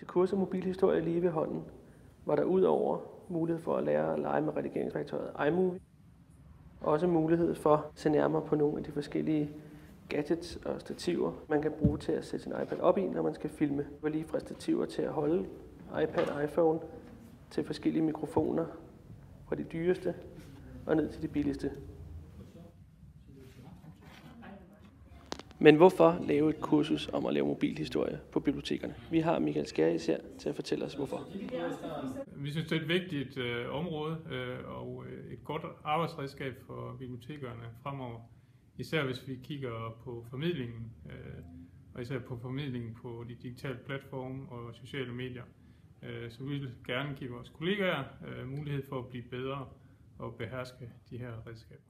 Til kurset Mobilhistorie lige ved hånden var der udover mulighed for at lære at lege med redigeringsværktøjet iMovie, også mulighed for at se nærmere på nogle af de forskellige gadgets og stativer, man kan bruge til at sætte sin iPad op i, når man skal filme. Det var lige fra stativer til at holde iPad og iPhone, til forskellige mikrofoner, fra de dyreste og ned til de billigste. Men hvorfor lave et kursus om at lave mobilhistorie på bibliotekerne? Vi har Michael Skæris her til at fortælle os, hvorfor. Vi synes, det er et vigtigt øh, område øh, og øh, et godt arbejdsredskab for bibliotekerne fremover. Især hvis vi kigger på formidlingen, øh, og især på formidlingen på de digitale platforme og sociale medier. Øh, så vi vil gerne give vores kollegaer øh, mulighed for at blive bedre og beherske de her redskaber.